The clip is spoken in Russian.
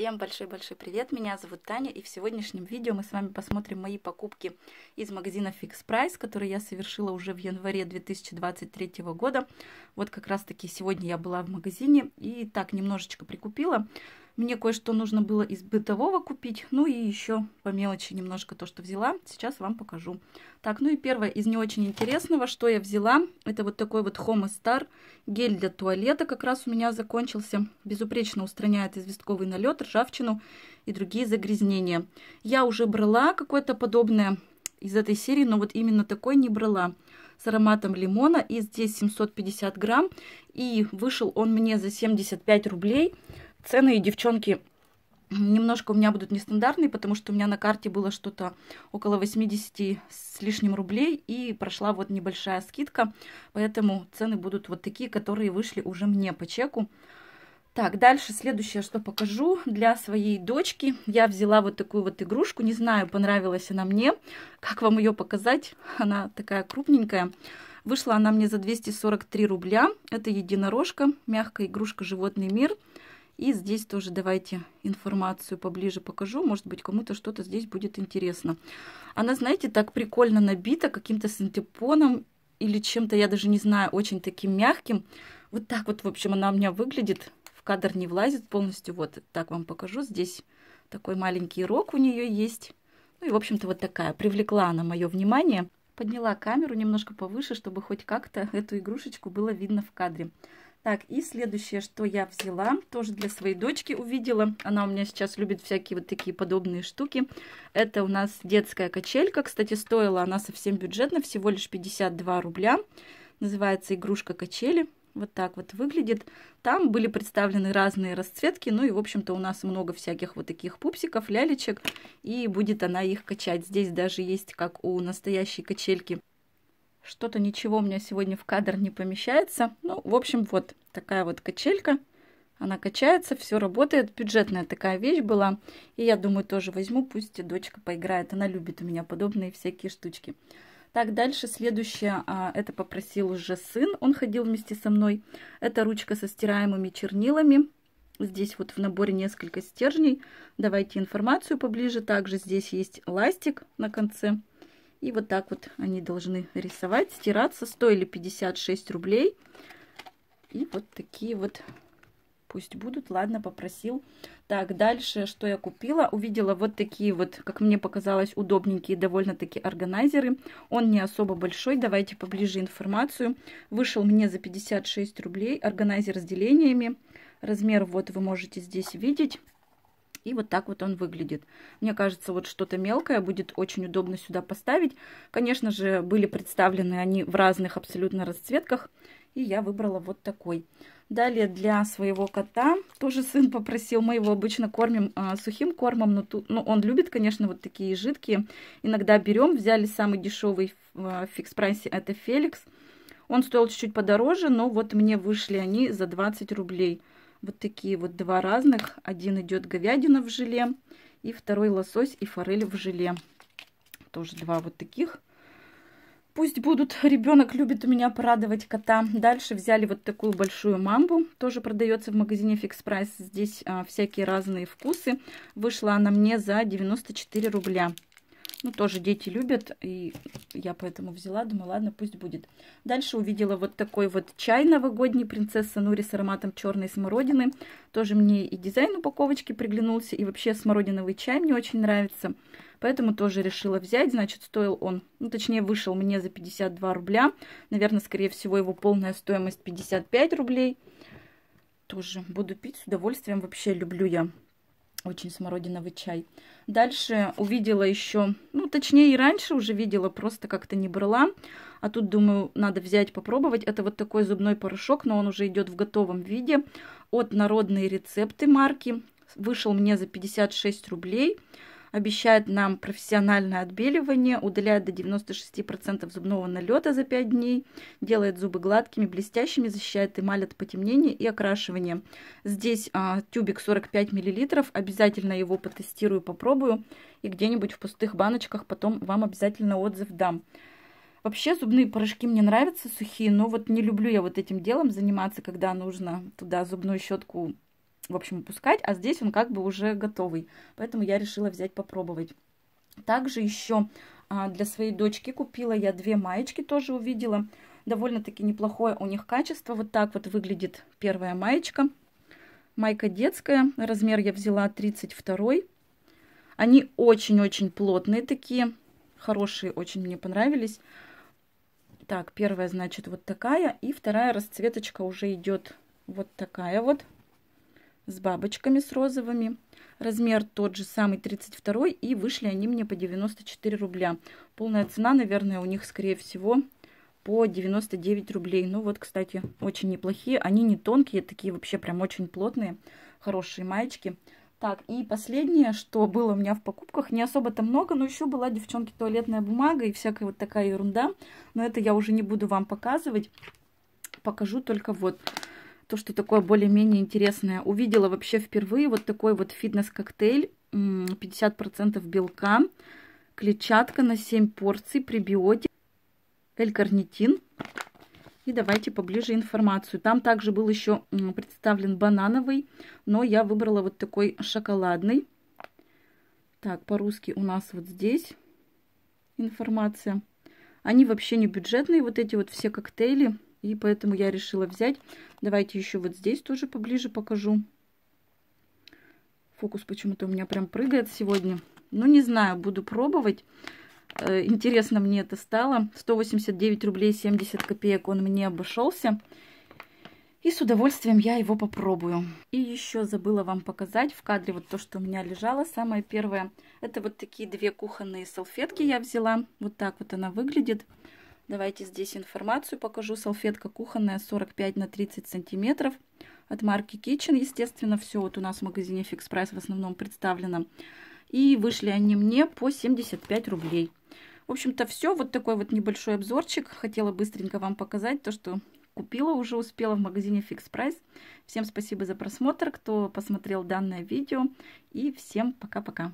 Всем большой-большой привет, меня зовут Таня, и в сегодняшнем видео мы с вами посмотрим мои покупки из магазина Fix Price, которые я совершила уже в январе 2023 года. Вот как раз-таки сегодня я была в магазине и так немножечко прикупила. Мне кое-что нужно было из бытового купить, ну и еще по мелочи немножко то, что взяла. Сейчас вам покажу. Так, ну и первое из не очень интересного, что я взяла, это вот такой вот Homo Star гель для туалета, как раз у меня закончился. Безупречно устраняет известковый налет, ржавчину и другие загрязнения. Я уже брала какое-то подобное из этой серии, но вот именно такой не брала с ароматом лимона. И здесь 750 грамм. И вышел он мне за 75 рублей. Цены, девчонки, немножко у меня будут нестандартные, потому что у меня на карте было что-то около 80 с лишним рублей, и прошла вот небольшая скидка, поэтому цены будут вот такие, которые вышли уже мне по чеку. Так, дальше следующее, что покажу для своей дочки. Я взяла вот такую вот игрушку, не знаю, понравилась она мне. Как вам ее показать? Она такая крупненькая. Вышла она мне за 243 рубля. Это единорожка, мягкая игрушка «Животный мир». И здесь тоже давайте информацию поближе покажу. Может быть, кому-то что-то здесь будет интересно. Она, знаете, так прикольно набита каким-то синтепоном или чем-то, я даже не знаю, очень таким мягким. Вот так вот, в общем, она у меня выглядит. В кадр не влазит полностью. Вот так вам покажу. Здесь такой маленький рог у нее есть. Ну и, в общем-то, вот такая. Привлекла она мое внимание. Подняла камеру немножко повыше, чтобы хоть как-то эту игрушечку было видно в кадре. Так, и следующее, что я взяла, тоже для своей дочки увидела. Она у меня сейчас любит всякие вот такие подобные штуки. Это у нас детская качелька. Кстати, стоила она совсем бюджетно, всего лишь 52 рубля. Называется игрушка качели. Вот так вот выглядит. Там были представлены разные расцветки. Ну и, в общем-то, у нас много всяких вот таких пупсиков, лялечек. И будет она их качать. Здесь даже есть, как у настоящей качельки, что-то ничего у меня сегодня в кадр не помещается. Ну, в общем, вот такая вот качелька. Она качается, все работает. Бюджетная такая вещь была. И я думаю, тоже возьму, пусть дочка поиграет. Она любит у меня подобные всякие штучки. Так, дальше следующее, а, это попросил уже сын, он ходил вместе со мной. Это ручка со стираемыми чернилами. Здесь вот в наборе несколько стержней. Давайте информацию поближе. Также здесь есть ластик на конце. И вот так вот они должны рисовать, стираться. Стоили 56 рублей. И вот такие вот пусть будут. Ладно, попросил. Так, дальше, что я купила? Увидела вот такие вот, как мне показалось, удобненькие довольно-таки органайзеры. Он не особо большой. Давайте поближе информацию. Вышел мне за 56 рублей. Органайзер с делениями. Размер вот вы можете здесь видеть. И вот так вот он выглядит. Мне кажется, вот что-то мелкое будет очень удобно сюда поставить. Конечно же, были представлены они в разных абсолютно расцветках. И я выбрала вот такой. Далее для своего кота, тоже сын попросил, мы его обычно кормим а, сухим кормом, но тут, ну, он любит, конечно, вот такие жидкие. Иногда берем, взяли самый дешевый в а, фикс-прайсе, это Феликс. Он стоил чуть-чуть подороже, но вот мне вышли они за 20 рублей. Вот такие вот два разных. Один идет говядина в желе, и второй лосось и форель в желе. Тоже два вот таких. Пусть будут. Ребенок любит у меня порадовать кота. Дальше взяли вот такую большую мамбу. Тоже продается в магазине Fix Price. Здесь а, всякие разные вкусы. Вышла она мне за 94 рубля. Ну, тоже дети любят, и я поэтому взяла, думаю, ладно, пусть будет. Дальше увидела вот такой вот чай новогодний принцесса Нури с ароматом черной смородины. Тоже мне и дизайн упаковочки приглянулся, и вообще смородиновый чай мне очень нравится. Поэтому тоже решила взять, значит, стоил он, ну, точнее, вышел мне за 52 рубля. Наверное, скорее всего, его полная стоимость 55 рублей. Тоже буду пить с удовольствием, вообще люблю я очень смородиновый чай. Дальше увидела еще, ну, точнее, и раньше уже видела, просто как-то не брала. А тут, думаю, надо взять, попробовать. Это вот такой зубной порошок, но он уже идет в готовом виде. От Народные рецепты марки. Вышел мне за 56 рублей обещает нам профессиональное отбеливание, удаляет до 96% зубного налета за 5 дней, делает зубы гладкими, блестящими, защищает эмаль от потемнения и окрашивания. Здесь а, тюбик 45 мл, обязательно его потестирую, попробую и где-нибудь в пустых баночках потом вам обязательно отзыв дам. Вообще зубные порошки мне нравятся сухие, но вот не люблю я вот этим делом заниматься, когда нужно туда зубную щетку в общем, выпускать, а здесь он как бы уже готовый. Поэтому я решила взять попробовать. Также еще а, для своей дочки купила я две маечки, тоже увидела. Довольно-таки неплохое у них качество. Вот так вот выглядит первая маечка. Майка детская, размер я взяла 32. Они очень-очень плотные такие, хорошие, очень мне понравились. Так, первая, значит, вот такая. И вторая расцветочка уже идет вот такая вот. С бабочками, с розовыми. Размер тот же самый, 32 И вышли они мне по 94 рубля. Полная цена, наверное, у них, скорее всего, по 99 рублей. Ну вот, кстати, очень неплохие. Они не тонкие, такие вообще прям очень плотные. Хорошие маечки. Так, и последнее, что было у меня в покупках, не особо-то много, но еще была, девчонки, туалетная бумага и всякая вот такая ерунда. Но это я уже не буду вам показывать. Покажу только вот то, что такое более-менее интересное. Увидела вообще впервые вот такой вот фитнес-коктейль. 50% белка, клетчатка на 7 порций, пребиотик, L-карнитин. И давайте поближе информацию. Там также был еще представлен банановый, но я выбрала вот такой шоколадный. Так, по-русски у нас вот здесь информация. Они вообще не бюджетные, вот эти вот все коктейли, и поэтому я решила взять. Давайте еще вот здесь тоже поближе покажу. Фокус почему-то у меня прям прыгает сегодня. Ну, не знаю, буду пробовать. Э, интересно мне это стало. 189 рублей 70 копеек он мне обошелся. И с удовольствием я его попробую. И еще забыла вам показать в кадре вот то, что у меня лежало. Самое первое, это вот такие две кухонные салфетки я взяла. Вот так вот она выглядит. Давайте здесь информацию покажу. Салфетка кухонная 45 на 30 сантиметров. От марки Kitchen, естественно, все вот у нас в магазине Fix Price в основном представлено. И вышли они мне по 75 рублей. В общем-то, все. Вот такой вот небольшой обзорчик. Хотела быстренько вам показать то, что купила, уже успела в магазине Fix Price. Всем спасибо за просмотр, кто посмотрел данное видео. И всем пока-пока.